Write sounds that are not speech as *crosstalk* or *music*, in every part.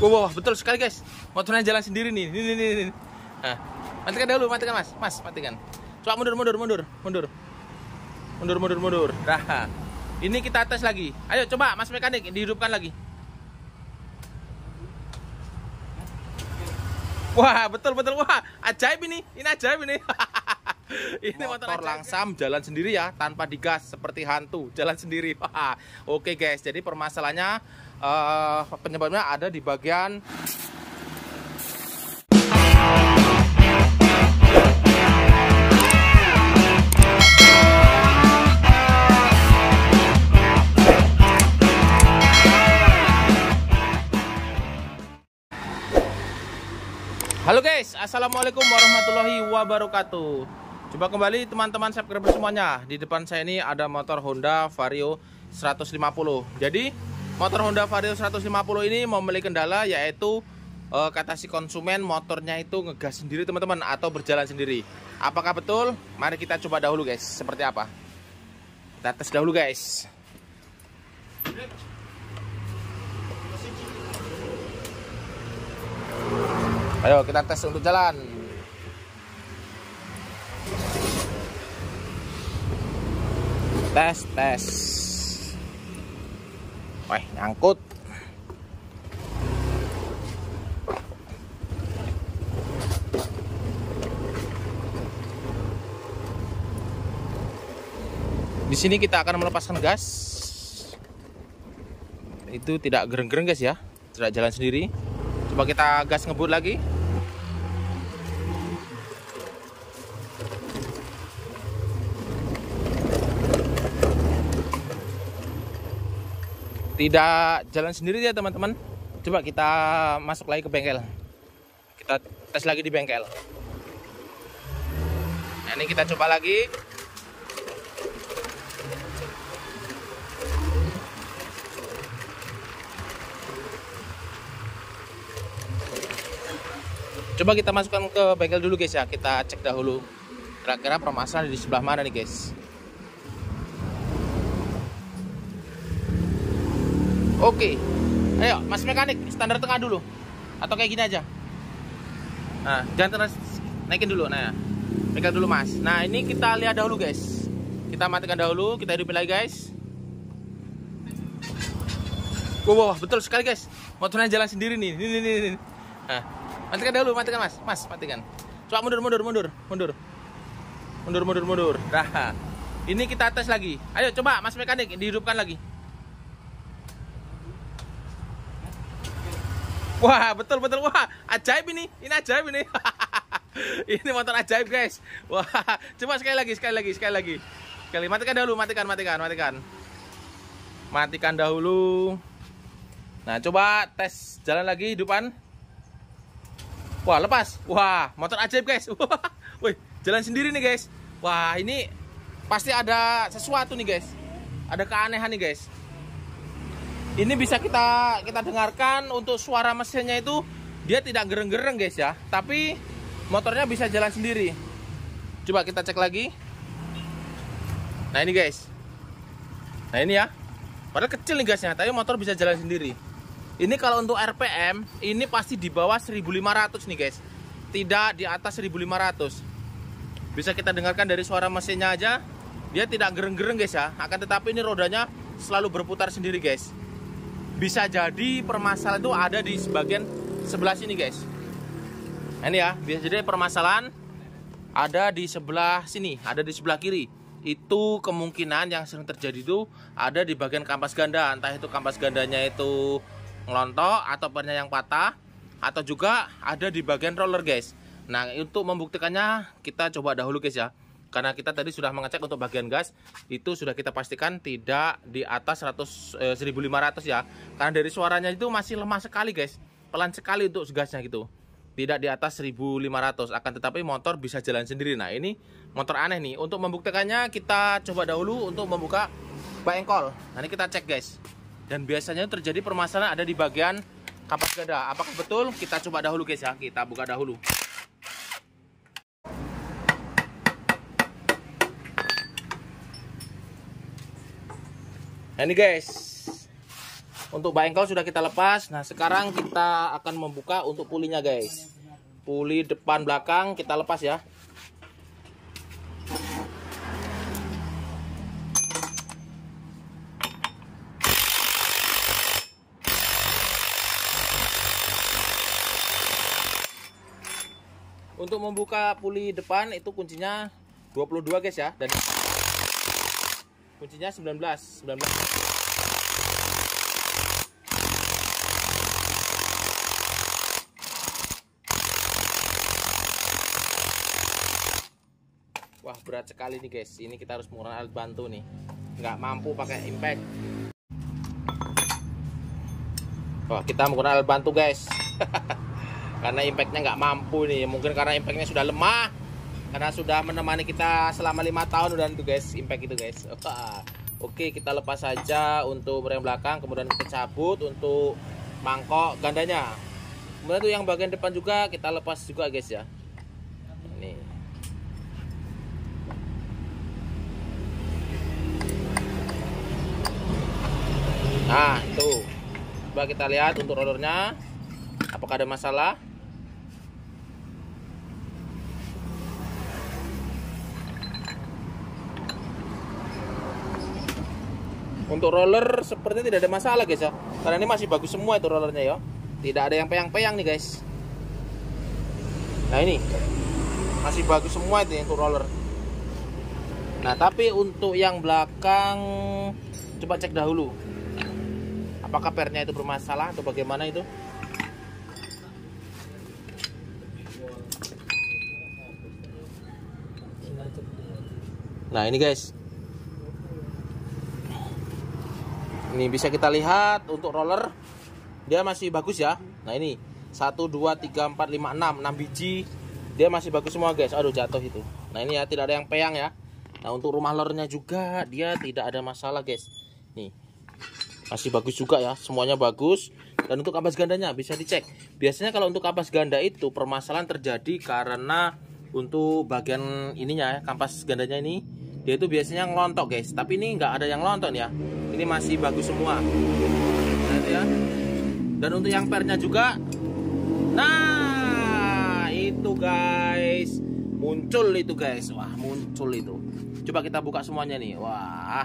Wow, wow, betul sekali guys. Motornya jalan sendiri nih. Ini, ini, ini. Nah, matikan dulu, matikan mas, mas, matikan. Coba mundur, mundur, mundur, mundur, mundur, mundur, mundur. Nah, ini kita tes lagi. Ayo coba mas mekanik dihidupkan lagi. Wah, betul, betul. Wah, ajaib ini. Ini ajaib ini. *laughs* ini motor, motor langsam jalan sendiri ya, tanpa digas seperti hantu, jalan sendiri. Wah, *laughs* oke guys. Jadi permasalahannya uh, penyebabnya ada di bagian Halo guys, Assalamualaikum warahmatullahi wabarakatuh. Coba kembali teman-teman subscriber semuanya. Di depan saya ini ada motor Honda Vario 150 Jadi motor Honda Vario 150 ini memiliki kendala yaitu uh, kata si konsumen motornya itu ngegas sendiri teman-teman atau berjalan sendiri. Apakah betul? Mari kita coba dahulu guys, seperti apa. Kita tes dahulu guys. Ayo kita tes untuk jalan. Tes, tes. Wah, nyangkut. Di sini kita akan melepaskan gas. Itu tidak gereng-gereng guys ya. Tidak jalan sendiri. Coba kita gas ngebut lagi. Tidak jalan sendiri ya teman-teman. Coba kita masuk lagi ke bengkel. Kita tes lagi di bengkel. Nah, ini kita coba lagi. Coba kita masukkan ke bengkel dulu guys ya. Kita cek dahulu. Kira-kira permasalahan di sebelah mana nih guys Oke. Ayo, Mas mekanik, standar tengah dulu. Atau kayak gini aja. Nah, jangan terus naikin dulu nah. Pegang dulu, Mas. Nah, ini kita lihat dahulu, guys. Kita matikan dahulu, kita hidupin lagi, guys. Wow, wow, betul sekali, guys. Motornya jalan sendiri nih. Ini, ini, ini. Nah, matikan dahulu, matikan, Mas. Mas, matikan. Coba mundur, mundur, mundur, mundur. Mundur, mundur, mundur. Nah, ini kita tes lagi. Ayo, coba Mas mekanik dihidupkan lagi. Wah, betul betul. Wah, ajaib ini. Ini ajaib ini. *laughs* ini motor ajaib, guys. Wah, coba sekali lagi, sekali lagi, sekali lagi. Sekali matikan dahulu, matikan, matikan, matikan. Matikan dahulu. Nah, coba tes jalan lagi hidupan. Wah, lepas. Wah, motor ajaib, guys. *laughs* Wah, wih, jalan sendiri nih, guys. Wah, ini pasti ada sesuatu nih, guys. Ada keanehan nih, guys ini bisa kita kita dengarkan untuk suara mesinnya itu dia tidak gereng-gereng guys ya. Tapi motornya bisa jalan sendiri. Coba kita cek lagi. Nah ini guys. Nah ini ya. Padahal kecil nih gasnya tapi motor bisa jalan sendiri. Ini kalau untuk RPM ini pasti di bawah 1500 nih guys. Tidak di atas 1500 bisa kita dengarkan dari suara mesinnya aja. Dia tidak gereng-gereng guys ya. Akan tetapi ini rodanya selalu berputar sendiri guys bisa jadi permasalahan itu ada di sebagian sebelah sini guys. Ini ya bisa jadi permasalahan ada di sebelah sini ada di sebelah kiri. Itu kemungkinan yang sering terjadi itu ada di bagian kampas ganda. Entah itu kampas gandanya itu ngelontok atau bannya yang patah atau juga ada di bagian roller guys. Nah untuk membuktikannya kita coba dahulu guys ya karena kita tadi sudah mengecek untuk bagian gas itu sudah kita pastikan tidak di atas 100 eh, 1500 ya. Karena dari suaranya itu masih lemah sekali guys. Pelan sekali untuk gasnya gitu. Tidak di atas 1500 akan tetapi motor bisa jalan sendiri. Nah ini motor aneh nih. Untuk membuktikannya kita coba dahulu untuk membuka bengkol. Nah ini kita cek guys. Dan biasanya terjadi permasalahan ada di bagian kapas gada. Apakah betul? Kita coba dahulu guys ya. Kita buka dahulu Nah ini guys. Untuk bengkel sudah kita lepas. Nah sekarang kita akan membuka untuk pulinya guys. Puli depan belakang kita lepas ya. Untuk membuka puli depan itu kuncinya 22 guys ya. Dan kuncinya 19 19 Wah berat sekali nih guys. Ini kita harus menggunakan alat bantu nih. Nggak mampu pakai impact. Wah kita menggunakan alat bantu guys. *laughs* Karena impactnya nggak mampu nih. Mungkin karena impactnya sudah lemah karena sudah menemani kita selama lima tahun udah itu guys impact itu guys. Oke kita lepas saja untuk rem belakang kemudian kita cabut untuk mangkok gandanya. Kemudian itu yang bagian depan juga kita lepas juga guys ya. Ini nah itu coba kita lihat untuk rollernya apakah ada masalah Untuk roller sepertinya tidak ada masalah guys ya. Karena ini masih bagus semua itu rollernya ya. Tidak ada yang peyang-peyang nih guys. Nah ini masih bagus semua itu untuk roller. Nah tapi untuk yang belakang coba cek dahulu. Apakah pernya itu bermasalah atau bagaimana itu? Nah ini guys Ini bisa kita lihat untuk roller dia masih bagus ya. Nah ini 1 2 3 4 5 6 6 biji. Dia masih bagus semua guys. Aduh jatuh itu. Nah ini ya tidak ada yang peyang ya. Nah untuk rumah lornya juga dia tidak ada masalah guys. Nih masih bagus juga ya. Semuanya bagus. Dan untuk kapas gandanya bisa dicek. Biasanya kalau untuk kapas ganda itu permasalahan terjadi karena untuk bagian ininya ya, kampas gandanya ini dia itu biasanya ngelontok guys tapi ini nggak ada yang lontok ya ini masih bagus semua. Ya. Dan untuk yang pernya juga nah itu guys muncul itu guys. Wah muncul itu. Coba kita buka semuanya nih. Wah.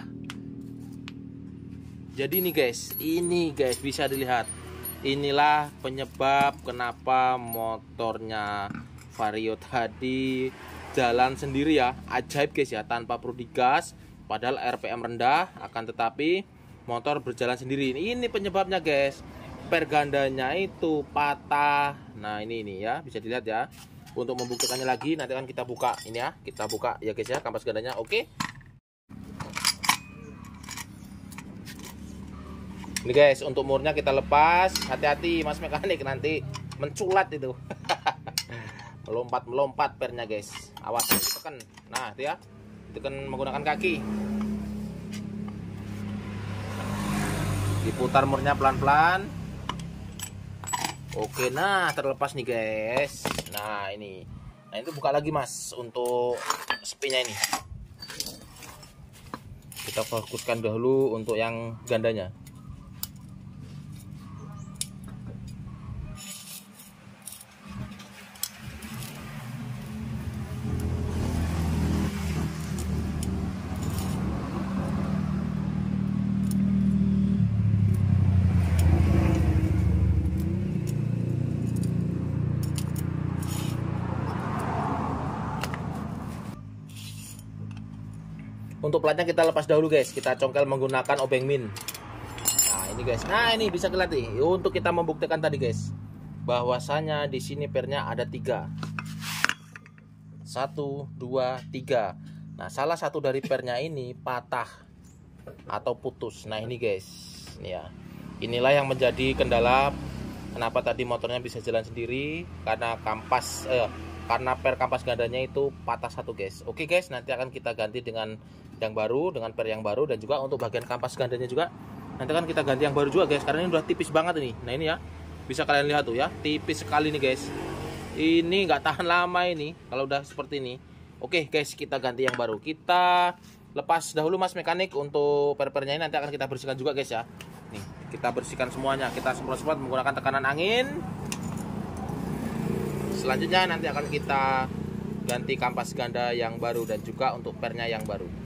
Jadi ini guys ini guys bisa dilihat. Inilah penyebab kenapa motornya Vario tadi jalan sendiri ya. Ajaib guys ya tanpa perlu digas padahal RPM rendah akan tetapi motor berjalan sendiri. Ini penyebabnya guys. Pergandanya itu patah. Nah ini ini ya bisa dilihat ya. Untuk membuktikannya lagi nanti akan kita buka. Ini ya kita buka. Ya guys ya kampas gandanya. Oke. Ini guys untuk murnya kita lepas. Hati-hati mas mekanik nanti menculat itu. *laughs* Melompat melompat pernya guys. Awas tekan. Nah itu ya tekan menggunakan kaki. Diputar murnya pelan-pelan. Oke nah terlepas nih guys. Nah ini. Nah itu buka lagi mas untuk spinnya ini. Kita fokuskan dahulu untuk yang gandanya Untuk platnya kita lepas dahulu guys. Kita congkel menggunakan obeng min. Nah ini guys. Nah ini bisa kelihatan. Untuk kita membuktikan tadi guys. Bahwasanya di sini pernya ada tiga. Satu, dua, tiga. Nah salah satu dari pernya ini patah atau putus. Nah ini guys. Ini ya. Inilah yang menjadi kendala kenapa tadi motornya bisa jalan sendiri karena kampas eh, karena per kampas gandanya itu patah satu guys oke guys nanti akan kita ganti dengan yang baru dengan per yang baru dan juga untuk bagian kampas gandanya juga. Nanti akan kita ganti yang baru juga guys karena ini udah tipis banget ini. Nah ini ya bisa kalian lihat tuh ya tipis sekali nih guys. Ini nggak tahan lama ini kalau udah seperti ini. Oke guys kita ganti yang baru. Kita lepas dahulu mas mekanik untuk per-pernya ini. Nanti akan kita bersihkan juga guys ya. Nih kita bersihkan semuanya. Kita semprot-semprot menggunakan tekanan angin. Selanjutnya nanti akan kita ganti kampas ganda yang baru dan juga untuk pernya yang baru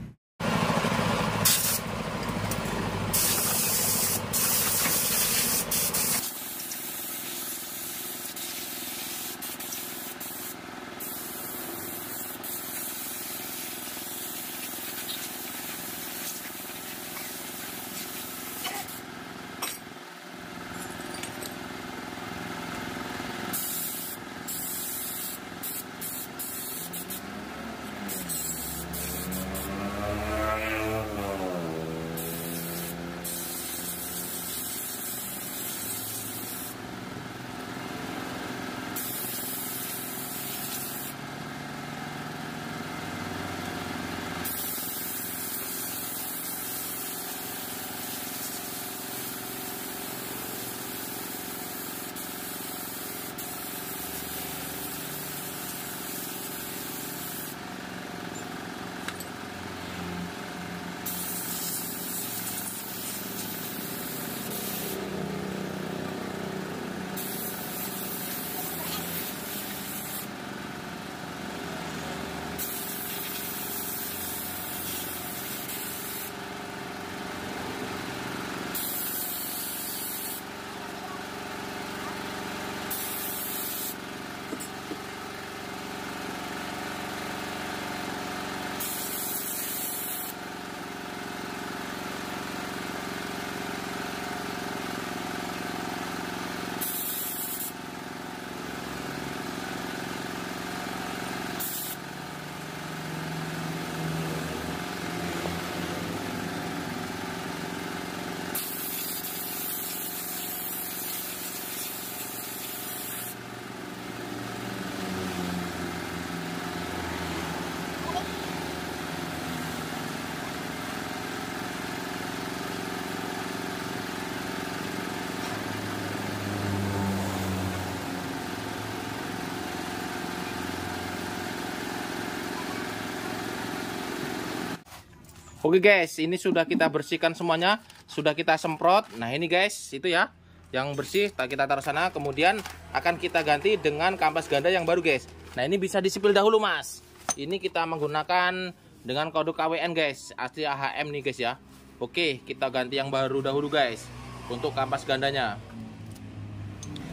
Oke guys, ini sudah kita bersihkan semuanya, sudah kita semprot. Nah ini guys, itu ya, yang bersih kita taruh sana. Kemudian akan kita ganti dengan kampas ganda yang baru guys. Nah ini bisa disipil dahulu mas. Ini kita menggunakan dengan kode KWN guys, asli AHM nih guys ya. Oke, kita ganti yang baru dahulu guys, untuk kampas gandanya.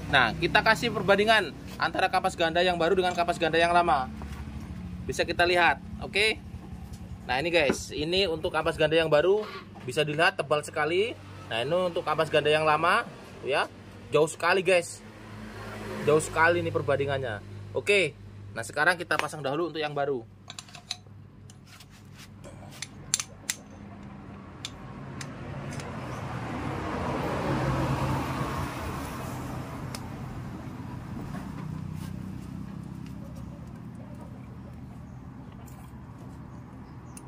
Nah kita kasih perbandingan antara kampas ganda yang baru dengan kampas ganda yang lama. Bisa kita lihat, oke? Nah ini guys, ini untuk kampas ganda yang baru bisa dilihat tebal sekali. Nah ini untuk kampas ganda yang lama, ya jauh sekali guys, jauh sekali ini perbandingannya. Oke, nah sekarang kita pasang dahulu untuk yang baru.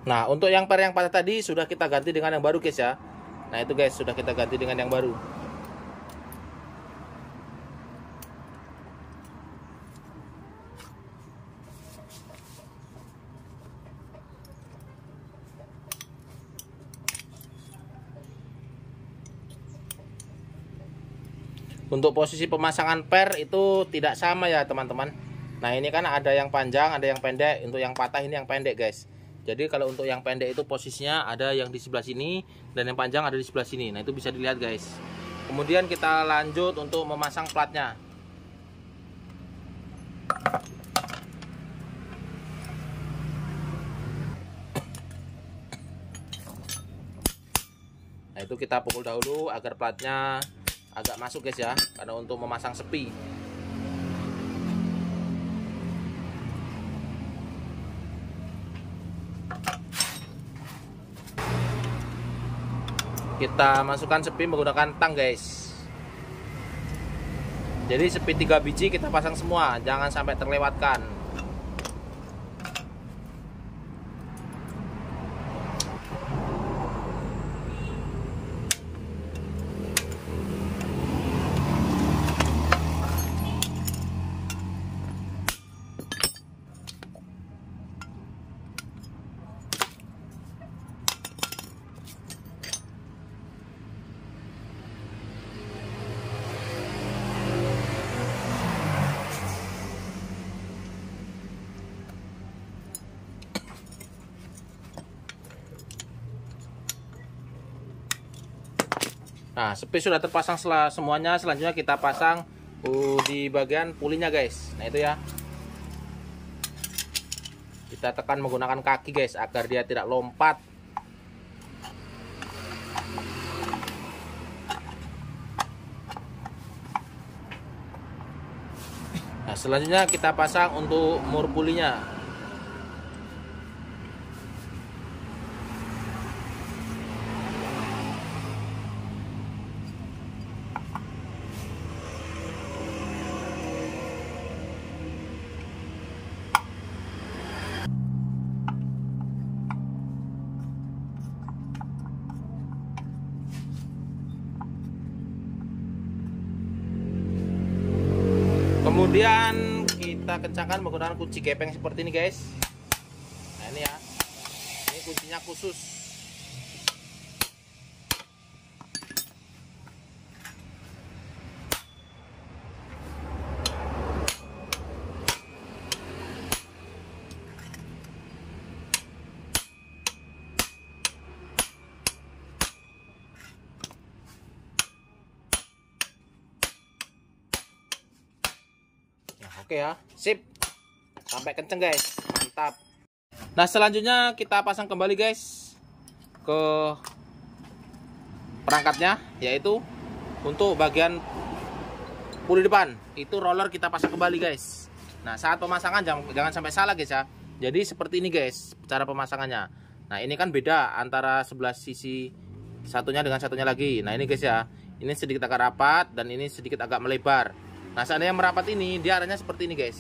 Nah, untuk yang per yang patah tadi sudah kita ganti dengan yang baru, guys ya. Nah, itu guys, sudah kita ganti dengan yang baru. Untuk posisi pemasangan per itu tidak sama ya, teman-teman. Nah, ini kan ada yang panjang, ada yang pendek. Untuk yang patah ini yang pendek, guys. Jadi kalau untuk yang pendek itu posisinya ada yang di sebelah sini dan yang panjang ada di sebelah sini. Nah, itu bisa dilihat guys. Kemudian kita lanjut untuk memasang platnya. Nah, itu kita pukul dahulu agar platnya agak masuk guys ya, karena untuk memasang sepi. Kita masukkan sepi menggunakan tang guys. Jadi sepi 3 biji kita pasang semua jangan sampai terlewatkan Nah, space sudah terpasang setelah semuanya. Selanjutnya kita pasang uh, di bagian pulinya, guys. Nah, itu ya. Kita tekan menggunakan kaki, guys, agar dia tidak lompat. Nah, selanjutnya kita pasang untuk mur pulinya. Kencangkan menggunakan kunci gepeng seperti ini guys. Nah ini ya. Ini kuncinya khusus Oke ya, sip. Sampai kenceng guys, mantap. Nah selanjutnya kita pasang kembali guys ke perangkatnya, yaitu untuk bagian puli depan. Itu roller kita pasang kembali guys. Nah saat pemasangan jangan, jangan sampai salah guys ya. Jadi seperti ini guys, cara pemasangannya. Nah ini kan beda antara sebelah sisi satunya dengan satunya lagi. Nah ini guys ya, ini sedikit agak rapat dan ini sedikit agak melebar. Nah seandainya merapat ini dia arahnya seperti ini guys.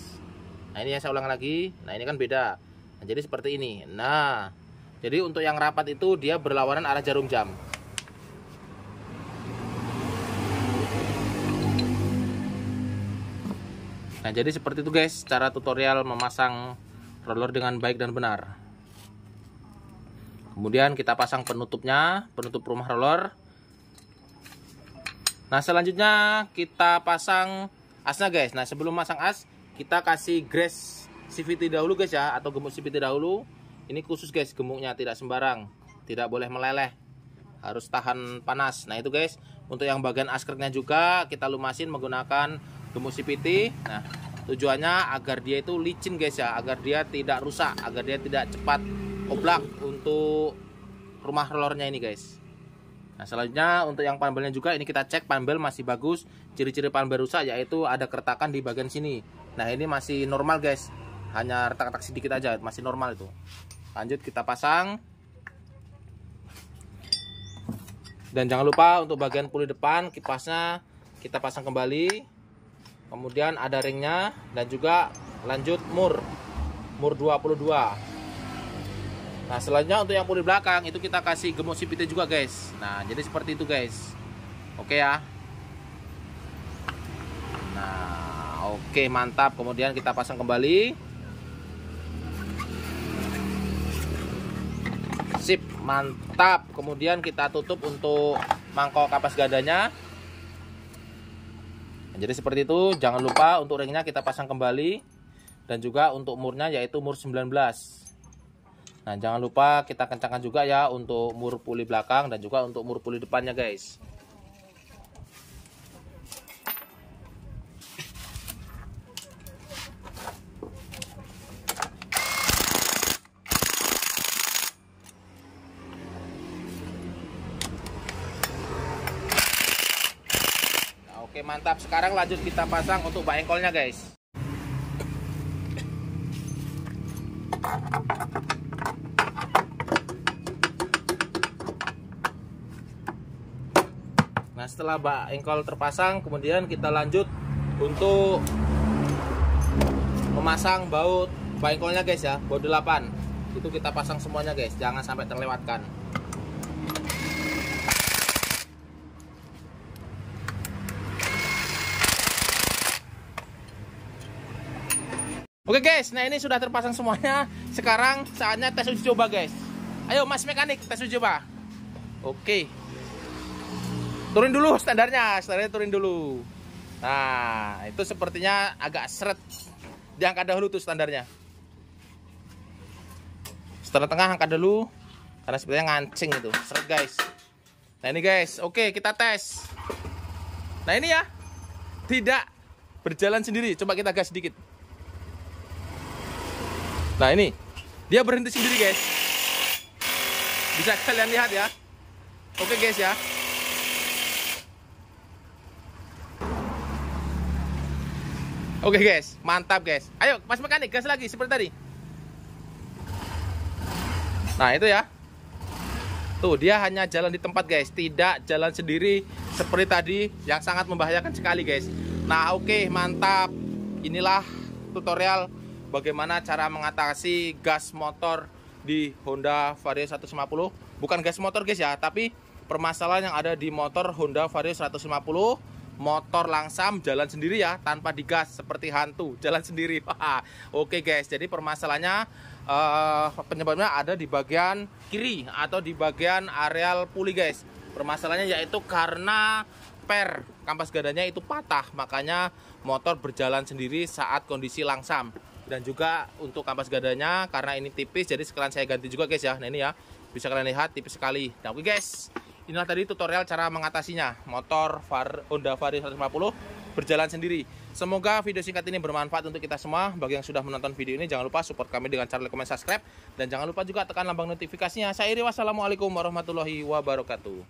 Nah ini yang saya ulang lagi. Nah ini kan beda. Nah, Jadi seperti ini. Nah jadi untuk yang rapat itu dia berlawanan arah jarum jam. Nah jadi seperti itu guys cara tutorial memasang roller dengan baik dan benar. Kemudian kita pasang penutupnya Penutup rumah roller. Nah selanjutnya kita pasang asnya guys. Nah sebelum masang as kita kasih grass CVT dahulu guys ya atau gemuk CVT dahulu. Ini khusus guys gemuknya tidak sembarang tidak boleh meleleh harus tahan panas. Nah itu guys untuk yang bagian askreknya juga kita lumasin menggunakan gemuk CVT nah tujuannya agar dia itu licin guys ya agar dia tidak rusak agar dia tidak cepat oblak untuk rumah rollernya ini guys Nah selanjutnya untuk yang panbelnya juga ini kita cek panbel masih bagus. Ciri-ciri panbel rusak yaitu ada keretakan di bagian sini. Nah ini masih normal guys. Hanya retak-retak sedikit aja, masih normal itu. Lanjut kita pasang. Dan jangan lupa untuk bagian puli depan kipasnya kita pasang kembali. Kemudian ada ringnya dan juga lanjut mur. Mur 22. Nah selanjutnya untuk yang puli belakang itu kita kasih gemuk CPT juga guys. Nah jadi seperti itu guys. Oke ya. Nah oke mantap. Kemudian kita pasang kembali. Sip mantap. Kemudian kita tutup untuk mangkok kapas gadanya. Jadi seperti itu. Jangan lupa untuk ringnya kita pasang kembali. Dan juga untuk murnya yaitu mur 19 Nah jangan lupa kita kencangkan juga ya untuk mur puli belakang dan juga untuk mur puli depannya guys. Nah, Oke mantap. Sekarang lanjut kita pasang untuk bak guys setelah bak engkol terpasang kemudian kita lanjut untuk memasang baut bak engkolnya guys ya baut 8 itu kita pasang semuanya guys jangan sampai terlewatkan Oke guys, nah ini sudah terpasang semuanya. Sekarang saatnya tes uji coba guys. Ayo Mas mekanik tes uji coba. Oke turun dulu standarnya standarnya turun dulu nah itu sepertinya agak seret diangkat dahulu tuh standarnya setelah tengah angkat dulu karena sepertinya ngancing itu seret guys Nah ini guys, oke kita tes. Nah ini ya, tidak berjalan sendiri. Coba kita gas sedikit. Nah ini, dia berhenti sendiri guys. Bisa kalian lihat ya. Oke guys ya. Oke guys, mantap guys. Ayo, Mas mekanik gas lagi seperti tadi. Nah, itu ya. Tuh, dia hanya jalan di tempat guys, tidak jalan sendiri seperti tadi yang sangat membahayakan sekali guys. Nah, oke, mantap. Inilah tutorial bagaimana cara mengatasi gas motor di Honda Vario 150. Bukan gas motor guys ya, tapi permasalahan yang ada di motor Honda Vario 150 motor langsam jalan sendiri ya tanpa digas seperti hantu jalan sendiri. *laughs* Oke guys jadi permasalahannya uh, penyebabnya ada di bagian kiri atau di bagian areal puli guys. Permasalahannya yaitu karena per kampas gadanya itu patah makanya motor berjalan sendiri saat kondisi langsam. Dan juga untuk kampas gadanya karena ini tipis jadi sekalian saya ganti juga guys ya. Nah ini ya bisa kalian lihat tipis sekali. Nah oke guys inilah tadi tutorial cara mengatasinya. Motor Var, Honda Vario 150 berjalan sendiri. Semoga video singkat ini bermanfaat untuk kita semua. Bagi yang sudah menonton video ini jangan lupa support kami dengan cara like, comment, subscribe. Dan jangan lupa juga tekan lambang notifikasinya. Saya Iri wassalamualaikum warahmatullahi wabarakatuh